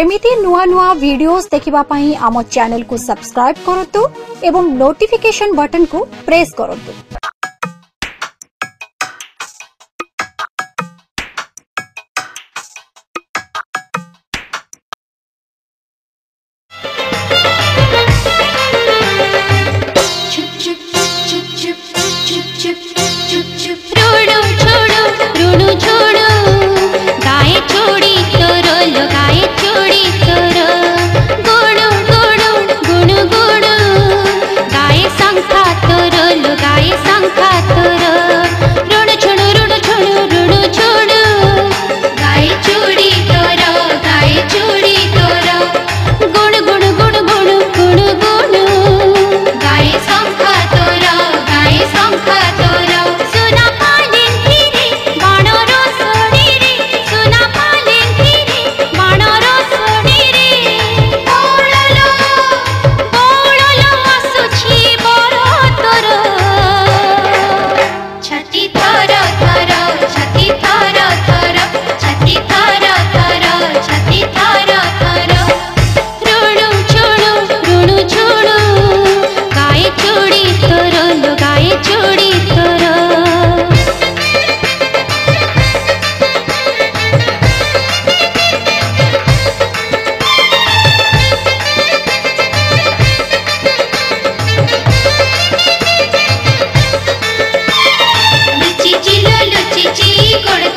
এমিতি নূয়া নূয়া videos দেখিবা পাই আম channel কু subscribe করতু, এবং নোটিফিকেশন বটন কু প্রেস করতু। চিচি করে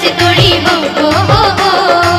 मजदूरी हमको हो, हो, हो।